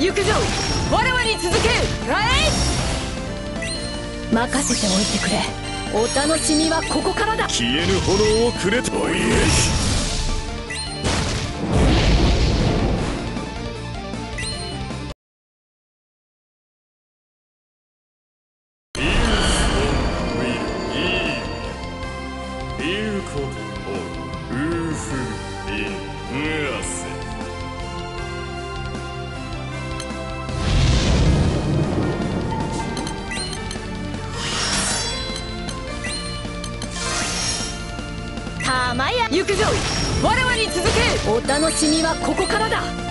行くぞ。我々に続けライ任せておいてくれ。お楽しみはここからだ。消えぬ炎をくれと。おいえービルコオンウーフインムースたまや行くぞ。我々に続け。お楽しみはここからだ